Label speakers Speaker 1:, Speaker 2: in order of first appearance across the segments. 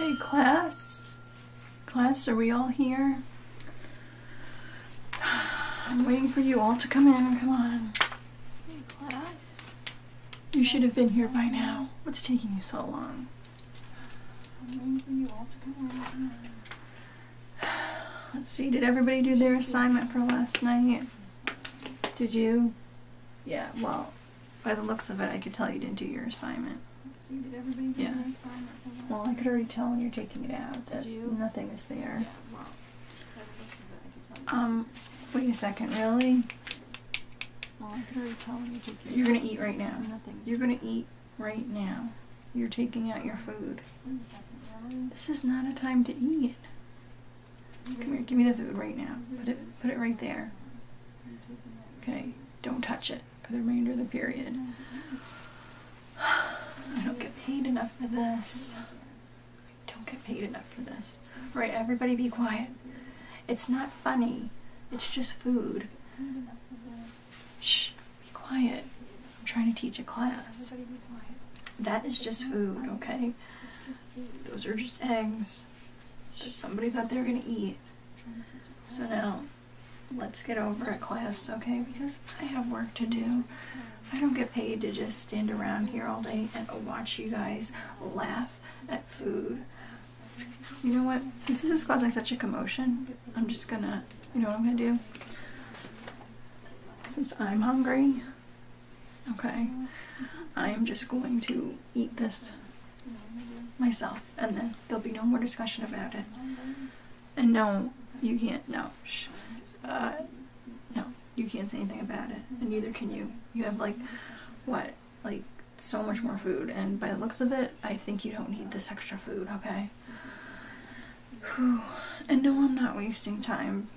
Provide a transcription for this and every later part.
Speaker 1: Okay, class. Class, are we all here? I'm waiting for you all to come in. Come on. Hey, class. You should have been here by now. What's taking you so long? I'm waiting for you all to come in. Let's see, did everybody do their assignment for last night? Did you? Yeah, well, by the looks of it, I could tell you didn't do your assignment.
Speaker 2: Let's see, did everybody do
Speaker 1: Yeah.
Speaker 2: assignment
Speaker 1: Well, I could already tell when you're taking it out that
Speaker 2: Did you?
Speaker 1: nothing is there.
Speaker 2: Yeah, well, by the looks of it, I tell you.
Speaker 1: Um, wait a second, really?
Speaker 2: Well, I could already tell when you're taking
Speaker 1: You're gonna eat right now.
Speaker 2: Nothing's
Speaker 1: You're gonna eat right now. You're taking out your food.
Speaker 2: Second, really?
Speaker 1: This is not a time to eat. Come here, give me the food right now. Put it, put it right there.
Speaker 2: You're taking that-
Speaker 1: Okay, don't touch it for the remainder of the period. Mm-hmm. I don't get paid enough for this. I don't get paid enough for this. All right, everybody be quiet. It's not funny. It's just food.
Speaker 2: Paid enough for this.
Speaker 1: Shh, be quiet. I'm trying to teach a class.
Speaker 2: Everybody be quiet.
Speaker 1: That is just food, okay?
Speaker 2: It's just food.
Speaker 1: Those are just eggs that somebody thought they were gonna eat.
Speaker 2: Trying to teach a
Speaker 1: So now, let's get over it, class, okay? Because I have work to do. I don't get paid to just stand around here all day and watch you guys laugh at food. You know what? Since this is causing such a commotion, I'm just gonna, you know what I'm gonna do? Since I'm hungry, okay, I'm just going to eat this myself and then there'll be no more discussion about it. And no, you can't, no, shh. Can't say anything about it, and neither can you. You have like, what, like so much more food, and by the looks of it, I think you don't need this extra food, okay? Whew. And no, I'm not wasting time.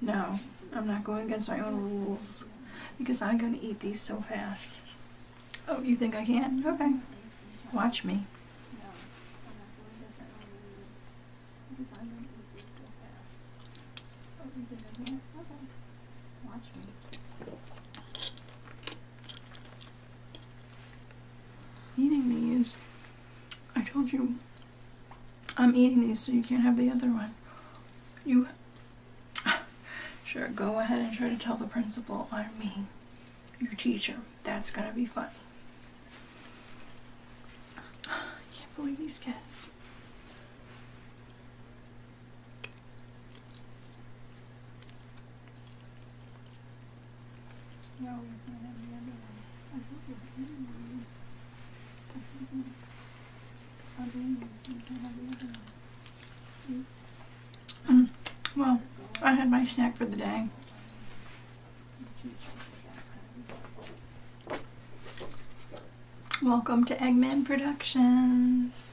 Speaker 1: No, I'm not going against my own rules because I'm going to eat these so fast. Oh, you think I can? Okay. Watch me.
Speaker 2: Okay.
Speaker 1: Eating these. I told you. I'm eating these so you can't have the other one. You. Sure, go ahead and try to tell the principal I'm me, your teacher. That's gonna be funny. I can't believe these kids.
Speaker 2: No, you're gonna the other one. I. I I'm eating these so you can have the other one.
Speaker 1: Mm. Well, I had my snack for the day. Welcome to Eggman Productions.